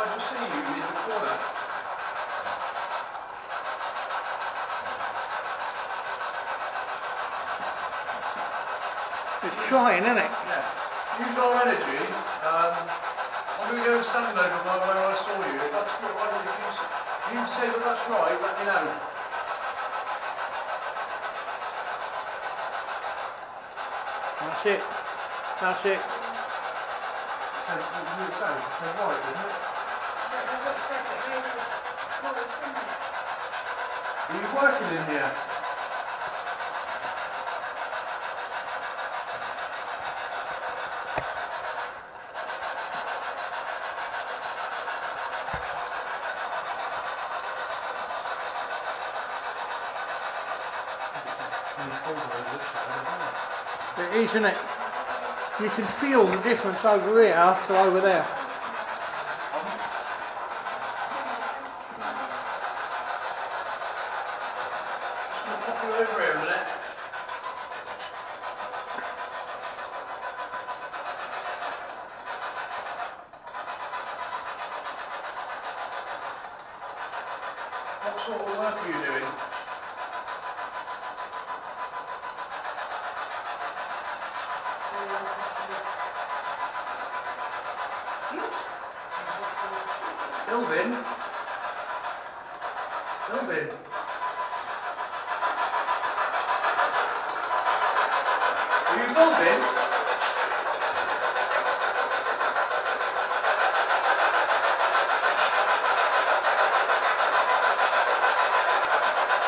I just see you in the corner? It's trying, isn't it? Yeah. Use our energy. Um, I'm going to go and stand over by where I saw you. If that's right, if you say that that's right, let me know. That's it. That's it. So, what did it say? It said right, didn't it? Are you working in here? It is, isn't it? You can feel the difference over here to over there. What sort of work are you doing? Building? Building? Are you building?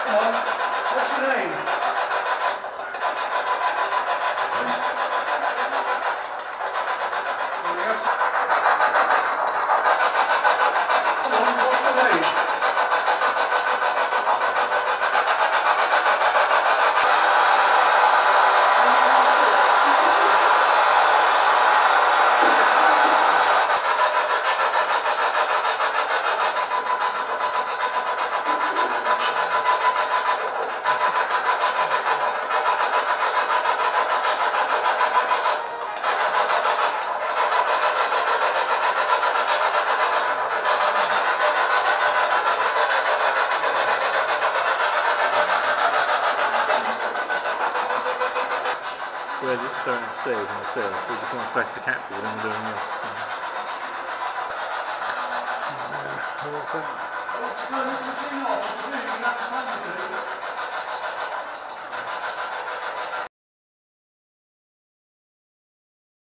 Come on, what's your name? Well, we have to- Come on, what's your name? We're just certain stairs on the stairs. We just want to press the capboard and we're doing else. What's that? Turn this machine off. If you